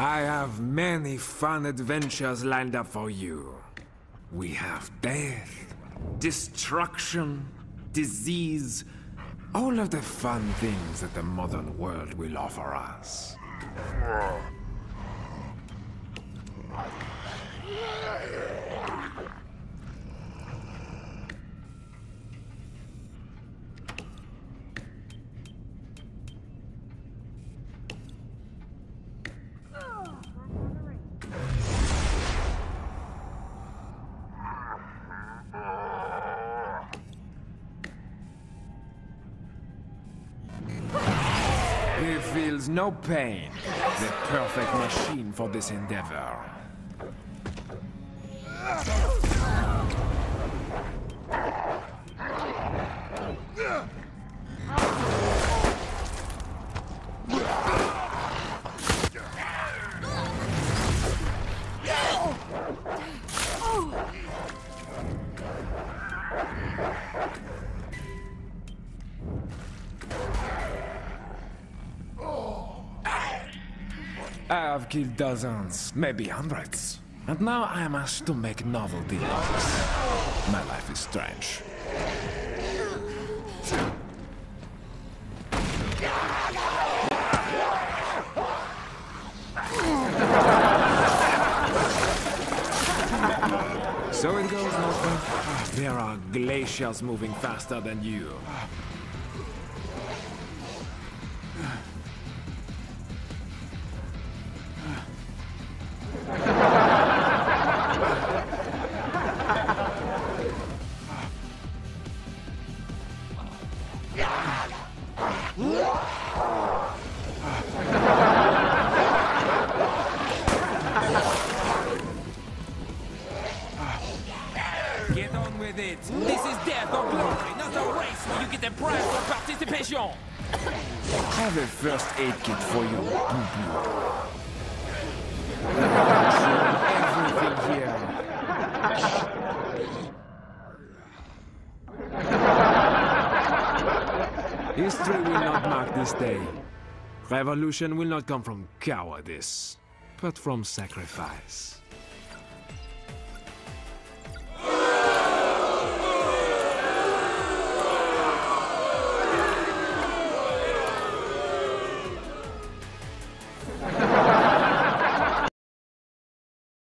I have many fun adventures lined up for you. We have death, destruction, disease, all of the fun things that the modern world will offer us. Feels no pain. The perfect machine for this endeavor. I have killed dozens, maybe hundreds. And now I am asked to make novelty logs. My life is strange. So it goes, Northman. There are glaciers moving faster than you. With it. This is death or glory, not a race where you get a prize for participation. have a first aid kit for you, Boo Boo. Everything here. History will not mark this day. Revolution will not come from cowardice, but from sacrifice.